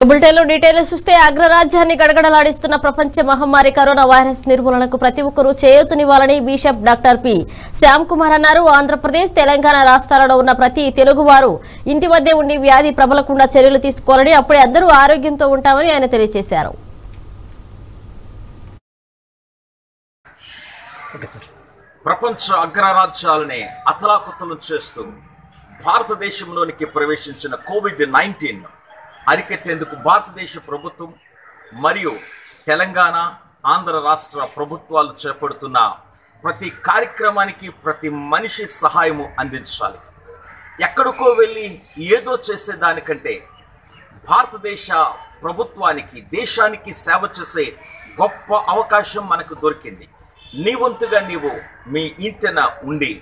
బులెటిన్లో డీటెయిల్స్ చూస్తే అగ్రరాజ్యాన్ని గడగడలాడిస్తున్న ప్రపంచ మహమ్మారి కరోనా వైరస్ నిర్మూలనకు ప్రతి ఒక్కరూ చేయూతనివ్వాలని bishop doctor P. Shyam Kumar అన్నారు. ఆంధ్రప్రదేశ్ తెలంగాణ రాష్ట్రాలలో ఉన్న ప్రతి తెలుగువారు ఇంటి వద్దే ఉండి వ్యాధి ప్రబలకుండా చర్యలు తీసుకోవాలని అప్పుడే అందరూ ఆరోగ్యంతో ఉంటామని ఆయన తెలియజేశారు. ప్రపంచ అతలాకుతలం చేస్తూ భారతదేశంలోనికి ప్రవేశించిన కోవిడ్ నైన్టీన్ అరికట్టేందుకు భారతదేశ ప్రభుత్వం మరియు తెలంగాణ ఆంధ్ర రాష్ట్ర ప్రభుత్వాలు చేపడుతున్న ప్రతి కార్యక్రమానికి ప్రతి మనిషి సహాయము అందించాలి. ఎక్కడికో వెళ్ళి ఏదో చేసేదానికంటే భారతదేశ ప్రభుత్వానికి దేశానికి సేవ చేసే గొప్ప అవకాశం మనకు దొరికింది. నీ వంతుగా నీవు మీ ఇంటిన ఉండి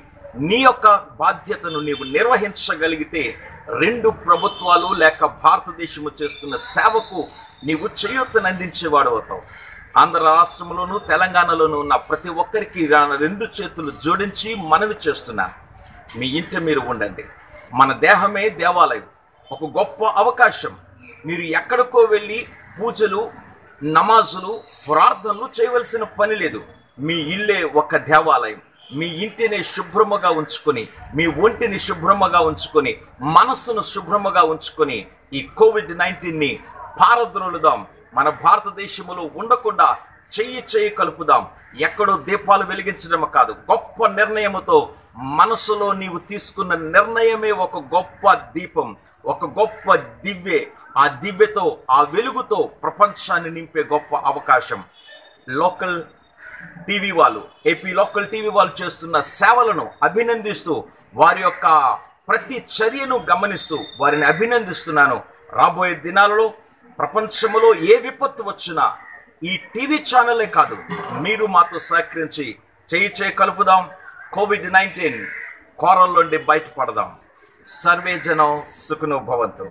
నీ యొక్క బాధ్యతను నీవు నిర్వహించగలిగితే రెండు ప్రభుత్వాలు లేక భారతదేశము చేస్తున్న సేవకు నీవు చేయూతను అందించేవాడు అవుతావు. ఆంధ్ర రాష్ట్రంలోనూ తెలంగాణలోనూ ఉన్న ప్రతి ఒక్కరికి రెండు చేతులు జోడించి మనవి చేస్తున్నాను మీ ఇంట మీరు ఉండండి. మన దేహమే దేవాలయం. ఒక గొప్ప అవకాశం. మీరు ఎక్కడికో వెళ్ళి పూజలు నమాజులు ప్రార్థనలు చేయవలసిన పని లేదు. మీ ఇల్లే ఒక దేవాలయం. మీ ఇంటిని శుభ్రముగా ఉంచుకొని మీ ఒంటిని శుభ్రముగా ఉంచుకొని మనస్సును శుభ్రముగా ఉంచుకొని ఈ కోవిడ్ నైన్టీన్ని పారద్రోలుదాం. మన భారతదేశంలో ఉండకుండా చెయ్యి చెయ్యి కలుపుదాం. ఎక్కడో దీపాలు వెలిగించడం కాదు. గొప్ప నిర్ణయముతో మనసులో నీవు తీసుకున్న నిర్ణయమే ఒక గొప్ప దీపం ఒక గొప్ప దివ్యే. ఆ దివ్యతో ఆ వెలుగుతో ప్రపంచాన్ని నింపే గొప్ప అవకాశం. లోకల్ టీవీ వాళ్ళు ఏపీ లోకల్ టీవీ వాళ్ళు చేస్తున్న సేవలను అభినందిస్తూ వారి యొక్క ప్రతి చర్యను గమనిస్తూ వారిని అభినందిస్తున్నాను. రాబోయే దినాలలో ప్రపంచంలో ఏ విపత్తు వచ్చినా ఈ టీవీ ఛానలే కాదు మీరు మాతో సహకరించి చేయి చేయి కలుపుదాం. Covid nineteen కోరల్లోండి బయటపడదాం. సర్వేజనం సుఖను భవంతు.